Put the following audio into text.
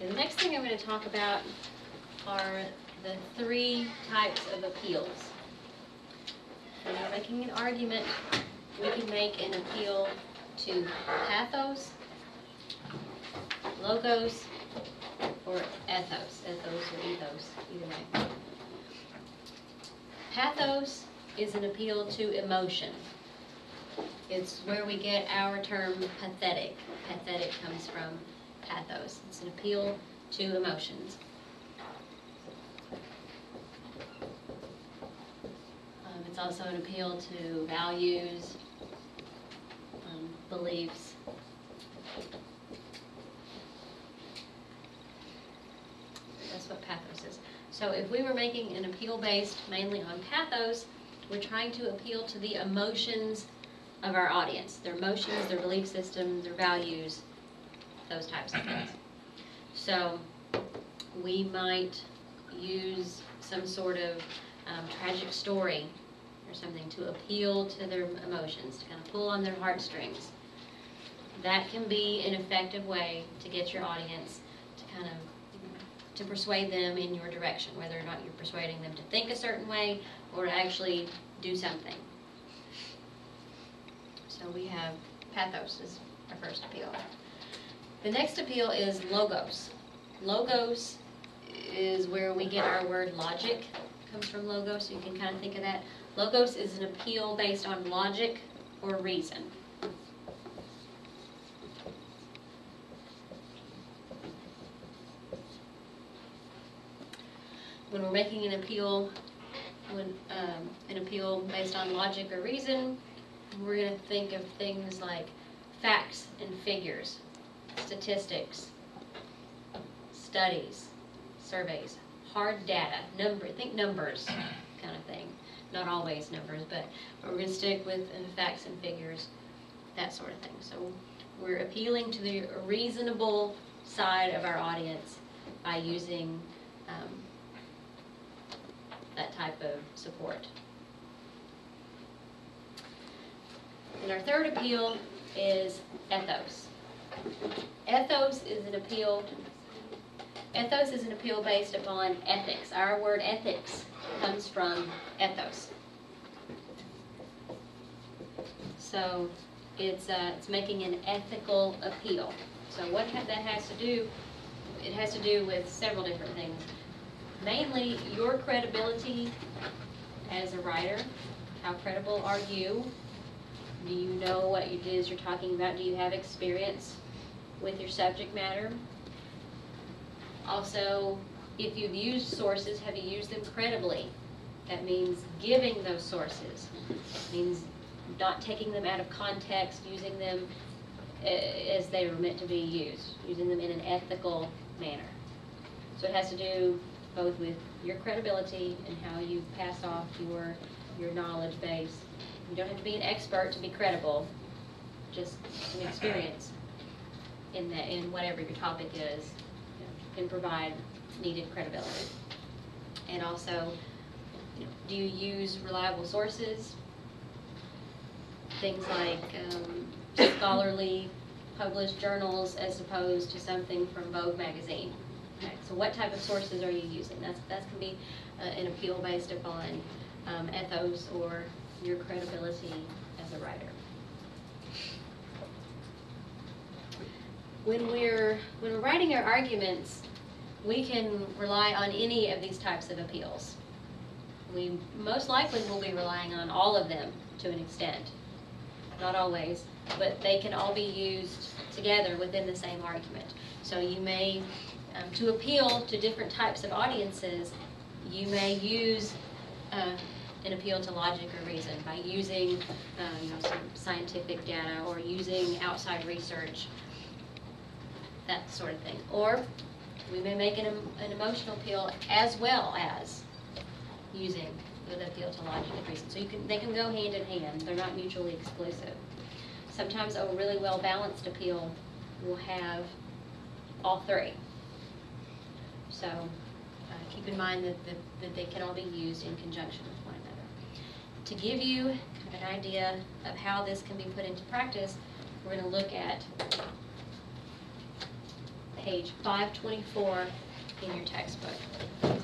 The next thing I'm going to talk about are the three types of appeals. When we're making an argument, we can make an appeal to pathos, logos, or ethos, ethos or ethos, either way. Pathos is an appeal to emotion. It's where we get our term pathetic. Pathetic comes from pathos. It's an appeal to emotions. Um, it's also an appeal to values, um, beliefs. That's what pathos is. So if we were making an appeal based mainly on pathos, we're trying to appeal to the emotions of our audience, their emotions, their belief system, their values, those types of things. So we might use some sort of um, tragic story or something to appeal to their emotions, to kind of pull on their heartstrings. That can be an effective way to get your audience to kind of to persuade them in your direction, whether or not you're persuading them to think a certain way or to actually do something. So we have pathos is our first appeal. The next appeal is logos. Logos is where we get our word logic, comes from logos, so you can kind of think of that. Logos is an appeal based on logic or reason. When we're making an appeal, when, um, an appeal based on logic or reason, we're going to think of things like facts and figures, statistics, studies, surveys, hard data, number, think numbers kind of thing. Not always numbers, but we're going to stick with facts and figures, that sort of thing. So we're appealing to the reasonable side of our audience by using um, that type of support. And our third appeal is ethos. Ethos is an appeal, ethos is an appeal based upon ethics. Our word ethics comes from ethos. So it's, uh, it's making an ethical appeal. So what ha- that has to do, it has to do with several different things. Mainly your credibility as a writer. How credible are you? Do you know what it is you're talking about? Do you have experience with your subject matter? Also, if you've used sources, have you used them credibly? That means giving those sources. means not taking them out of context, using them uh, as they were meant to be used, using them in an ethical manner. So it has to do both with your credibility and how you pass off your your knowledge base. You don't have to be an expert to be credible, just some experience in that in whatever your topic is you know, can provide needed credibility. And also, you know, do you use reliable sources? Things like um, scholarly published journals as opposed to something from Vogue magazine. Okay, so what type of sources are you using? That's that can be uh, an appeal based upon um, ethos or your credibility as a writer. When we're when we're writing our arguments, we can rely on any of these types of appeals. We most likely will be relying on all of them to an extent. Not always, but they can all be used together within the same argument. So you may, um, to appeal to different types of audiences, you may use uh, an appeal to logic or reason by using some scientific data or using outside research, that sort of thing. Or we may make an, an emotional appeal as well as using the appeal to logic and reason. So you can, they can go hand in hand. They're not mutually exclusive. Sometimes a really well balanced appeal will have all three. So uh, keep in mind that, that, that they can all be used in conjunction with one another. To give you an idea of how this can be put into practice, we're going to look at page five twenty-four in your textbook.